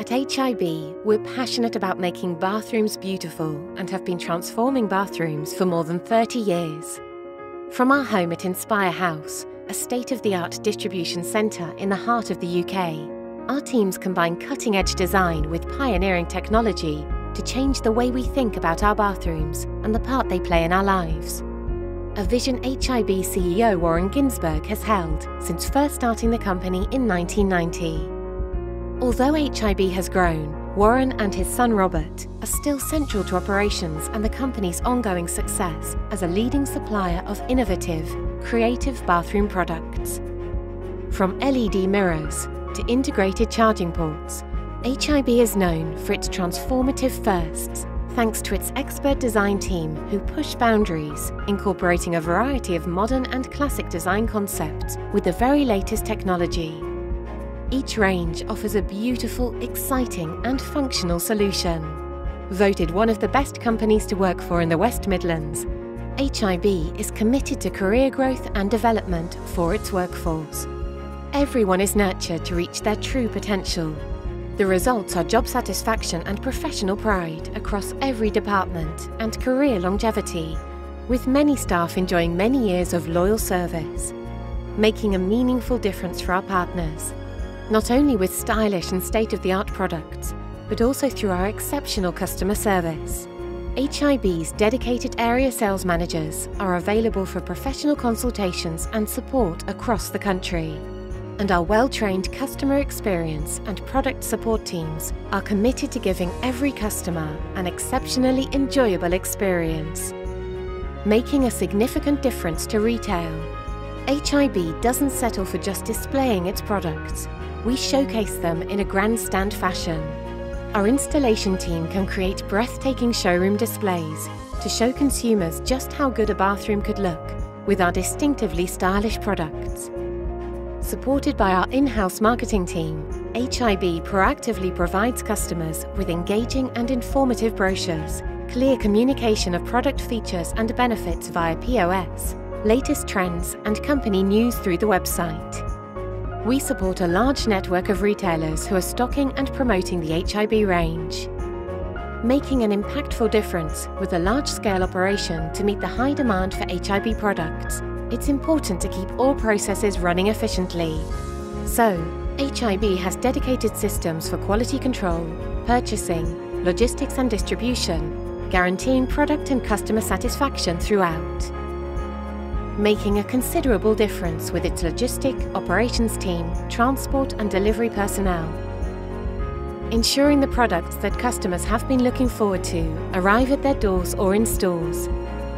At HIB, we're passionate about making bathrooms beautiful and have been transforming bathrooms for more than 30 years. From our home at Inspire House, a state of the art distribution centre in the heart of the UK, our teams combine cutting edge design with pioneering technology to change the way we think about our bathrooms and the part they play in our lives. A vision HIB CEO Warren Ginsberg has held since first starting the company in 1990. Although HIB has grown, Warren and his son Robert are still central to operations and the company's ongoing success as a leading supplier of innovative, creative bathroom products. From LED mirrors to integrated charging ports, HIB is known for its transformative firsts thanks to its expert design team who push boundaries, incorporating a variety of modern and classic design concepts with the very latest technology. Each range offers a beautiful, exciting and functional solution. Voted one of the best companies to work for in the West Midlands, HIB is committed to career growth and development for its workforce. Everyone is nurtured to reach their true potential. The results are job satisfaction and professional pride across every department and career longevity, with many staff enjoying many years of loyal service, making a meaningful difference for our partners not only with stylish and state-of-the-art products, but also through our exceptional customer service. HIB's dedicated area sales managers are available for professional consultations and support across the country. And our well-trained customer experience and product support teams are committed to giving every customer an exceptionally enjoyable experience. Making a significant difference to retail, HIB doesn't settle for just displaying its products we showcase them in a grandstand fashion. Our installation team can create breathtaking showroom displays to show consumers just how good a bathroom could look with our distinctively stylish products. Supported by our in-house marketing team, HIB proactively provides customers with engaging and informative brochures, clear communication of product features and benefits via POS, latest trends and company news through the website. We support a large network of retailers who are stocking and promoting the HIB range. Making an impactful difference with a large-scale operation to meet the high demand for HIB products, it's important to keep all processes running efficiently. So, HIB has dedicated systems for quality control, purchasing, logistics and distribution, guaranteeing product and customer satisfaction throughout making a considerable difference with its logistic, operations team, transport and delivery personnel. Ensuring the products that customers have been looking forward to arrive at their doors or in stores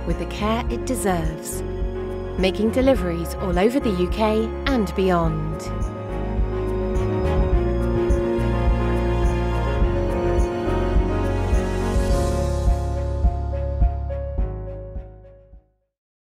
with the care it deserves. Making deliveries all over the UK and beyond.